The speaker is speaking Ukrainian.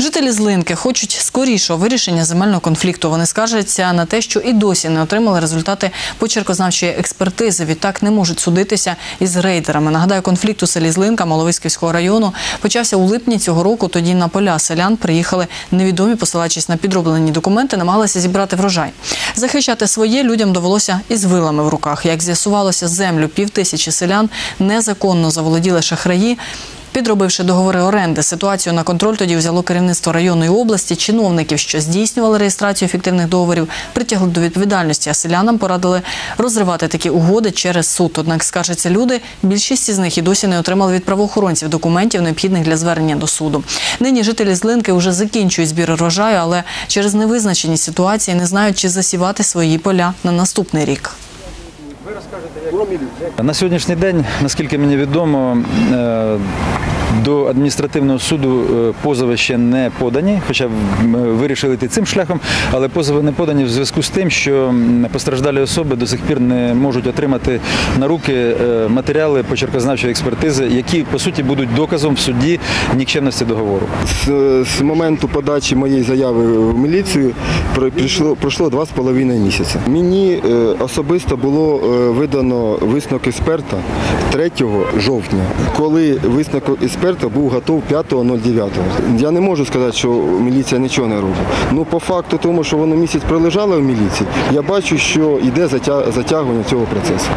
Жителі Злинки хочуть скорішого вирішення земельного конфлікту. Вони скаржаться на те, що і досі не отримали результати почеркознавчої експертизи. Відтак не можуть судитися із рейдерами. Нагадаю, конфлікт у селі Злинка Маловиськівського району почався у липні цього року. Тоді на поля селян приїхали невідомі, посилаючись на підроблені документи, намагалися зібрати врожай. Захищати своє людям довелося із вилами в руках. Як з'ясувалося, землю півтисячі селян незаконно заволоділи шахраї. Підробивши договори оренди, ситуацію на контроль тоді взяло керівництво районної області. Чиновників, що здійснювали реєстрацію фіктивних договорів, притягли до відповідальності, а селянам порадили розривати такі угоди через суд. Однак скаржаться люди, більшість із них і досі не отримали від правоохоронців документів, необхідних для звернення до суду. Нині жителі Злинки вже закінчують збір урожаю, але через невизначеність ситуації не знають, чи засівати свої поля на наступний рік. На сьогоднішній день, наскільки мені відомо, е, до адміністративного суду е, позови ще не подані, хоча вирішили йти цим шляхом, але позови не подані в зв'язку з тим, що постраждалі особи до сих пір не можуть отримати на руки е, матеріали почеркознавчої експертизи, які по суті будуть доказом в суді нікчемності договору. З, з моменту подачі моєї заяви в міліцію про- прийшло, пройшло два з половиною місяці. Мені е, особисто було е, видано висновок експерта 3 жовтня, коли висновок експерта був готов 5.09. Я не можу сказати, що міліція нічого не робить. Ну, по факту тому, що воно місяць пролежало в міліції, я бачу, що йде затягування цього процесу.